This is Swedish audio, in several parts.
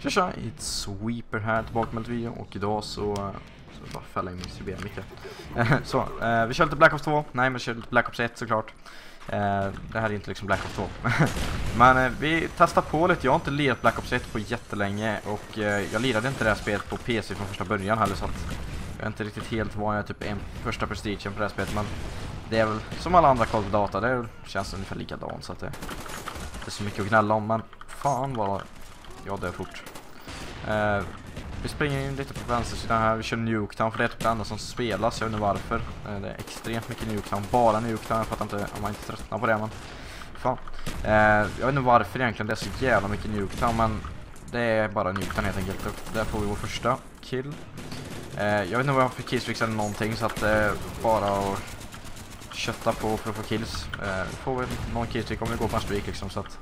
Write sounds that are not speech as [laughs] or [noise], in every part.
Tja tja, it's sweeper här tillbaka med ett video och idag så, eh, så bara fälla in min CB mycket. Eh, så, eh, vi kör lite Black Ops 2, nej men vi kör lite Black Ops 1 såklart. Eh, det här är inte liksom Black Ops 2. [laughs] men eh, vi testar på lite, jag har inte lirat Black Ops 1 på jättelänge och eh, jag lirade inte det här spelet på PC från första början heller så att jag är inte riktigt helt van, jag är typ en första prestigen på det här spelet men det är väl som alla andra Call of Data, det känns ungefär likadant så att det, det är så mycket att gnälla om men fan vad jag dör fort. Eh, vi springer in lite på vänstersidan här, vi kör Nuketown för det är typ det enda som spelas, jag vet inte varför. Eh, det är extremt mycket Nuketown, bara Nuketown, jag fattar inte om man inte tröttnar på det men fan. Eh, jag vet inte varför egentligen det är så jävla mycket Nuketown men det är bara Nuketown helt enkelt och där får vi vår första kill. Eh, jag vet inte vad jag har för killstreaks eller någonting så att det är bara att kötta på för att få kills. Uh, får vi någon killstreak om vi går på en streak liksom så att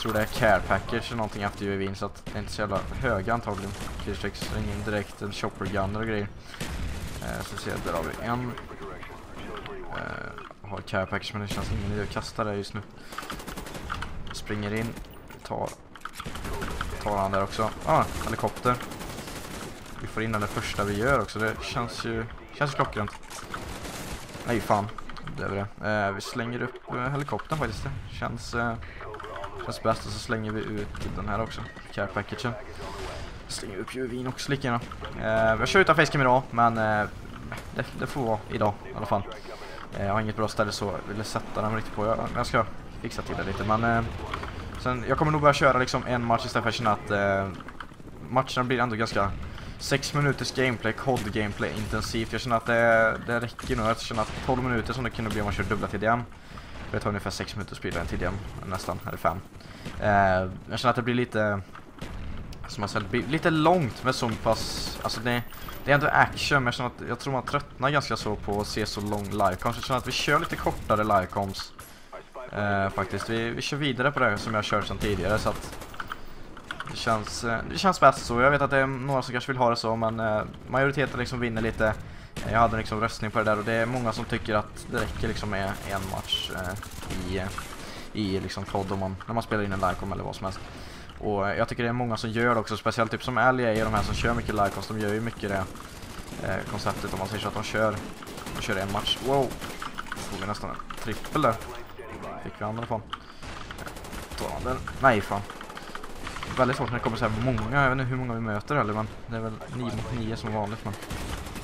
tror det är care package eller någonting efter UAV'n så att det är inte så jävla höga antagligen. Killstreaks ingen direkt en chopper gunner och grejer. Eh, så ser jag, där har vi en. Eh, har care package men det känns ingen idé att kasta det just nu. Springer in, tar, tar han där också. Ah, helikopter. Vi får in den första vi gör också, det känns ju, känns klockrent. Nej fan, det är det. Eh, vi slänger upp eh, helikoptern faktiskt. Det känns... Eh, Känns bäst och så slänger vi ut den här också. Care packagen. Slänger upp UVin också lika gärna. Eh, jag kör utan facecam idag men eh, det, det, får vara idag i alla fall. Eh, jag har inget bra ställe så jag ville sätta den riktigt på. Jag, jag ska fixa till det lite men eh, sen, jag kommer nog börja köra liksom en match istället för att känna att eh, matcherna blir ändå ganska 6 minuters gameplay, cold gameplay intensivt. Jag känner att det, det räcker nu. Jag känner att 12 minuter som det kunde bli om man kör dubbla TDM det tar ungefär 6 minuter att sprida en TDM, nästan, eller 5. Eh, jag känner att det blir lite, som jag sagt, lite långt med så pass, alltså det, det är ändå action, men jag känner att jag tror man tröttnar ganska så på att se så lång livecoms. Jag känner att vi kör lite kortare livecoms. Eh, faktiskt, vi, vi kör vidare på det som jag kört sedan tidigare så att det känns, eh, det känns bäst så. Jag vet att det är några som kanske vill ha det så, men eh, majoriteten liksom vinner lite eh, jag hade liksom röstning på det där och det är många som tycker att det räcker liksom med en match i, i liksom COD man, när man spelar in en Lycom eller vad som helst. Och jag tycker det är många som gör det också, speciellt typ som LA är de här som kör mycket livecoms, de gör ju mycket det konceptet om man säger så att de kör, de kör en match. Wow! Får vi nästan en trippel där. Fick vi andra ifrån. Tar han den? Nej fan. Väldigt svårt när det kommer så här många, jag vet inte hur många vi möter heller men det är väl 9 mot 9 som vanligt men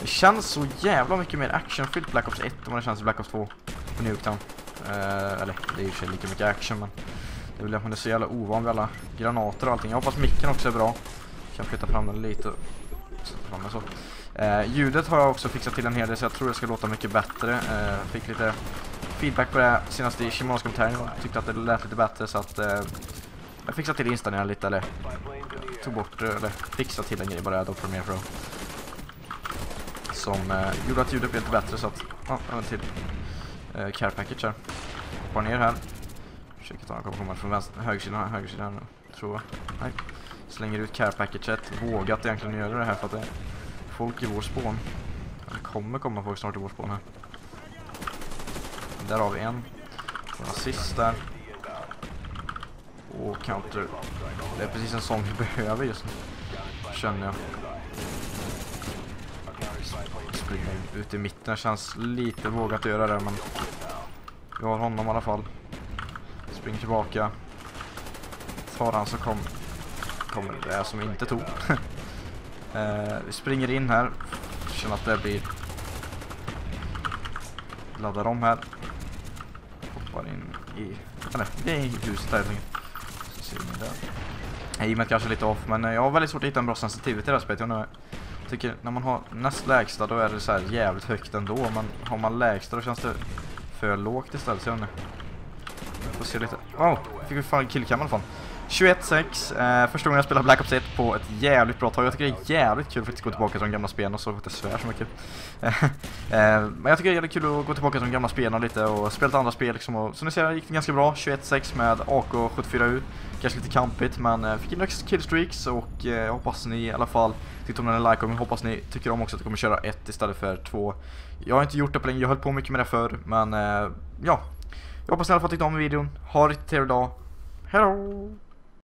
det känns så jävla mycket mer actionfyllt Black Ops 1 än vad det känns i Black Ops 2 på Nuketown. Uh, eh, eller det är ju inte lika mycket action men det är väl att man är så jävla ovan vid alla granater och allting. Jag hoppas micken också är bra. Kan flytta fram den lite och sätta fram den så. Uh, ljudet har jag också fixat till en hel del så jag tror det ska låta mycket bättre. Uh, fick lite feedback på det senast i Shimanos kommentaren och tyckte att det lät lite bättre så att uh, jag fixade till inställningarna lite eller tog bort eh, eller fixade till en grej bara då Premiere Pro som eh, gjorde att ljudet blev lite bättre så att, ja, en till eh, care package här. Hoppar ner här. Försöker ta en kommer komma från vänster, högersidan, högersidan tror jag. Nej. Slänger ut care packaget. Vågat egentligen göra det här för att det är folk i vår spån. Det kommer komma folk snart i vår spån här. Där har vi en. Vår assist där. Och counter. Det är precis en sån vi behöver just nu. Känner jag springa ut i mitten. Känns lite vågat att göra det men vi har honom i alla fall. Springer tillbaka. Tar han så kom, kommer det som inte tog. [laughs] eh, vi springer in här. Känner att det blir laddar om här. Hoppar in i, eller, det är i huset där. helt enkelt ni där. med kanske lite off men eh, jag har väldigt svårt att hitta en bra sensitivitet i det här spelet. Jag tycker när man har näst lägsta då är det så här jävligt högt ändå. Men har man lägsta då känns det för lågt istället. Så jag, nu. får se lite. Wow, fick vi fan killcam i alla fall. 21-6, eh, första gången jag spelar Black Ops 1 på ett jävligt bra tag. Jag tycker det är jävligt kul faktiskt att gå tillbaka till de gamla spelen och så att jag svär så mycket. [laughs] eh, men jag tycker det är jävligt kul att gå tillbaka till de gamla spelen lite och spela lite andra spel liksom. Och, som ni ser gick det ganska bra, 21-6 med AK74U. Kanske lite kampigt men eh, fick in några killstreaks och eh, hoppas ni i alla fall tyckte om den här like och hoppas ni tycker om också att jag kommer köra ett istället för två. Jag har inte gjort det på länge, jag höll på mycket med det förr men eh, ja. Jag hoppas ni i alla fall tyckte om videon. Ha det riktigt trevlig dag. Hejdå!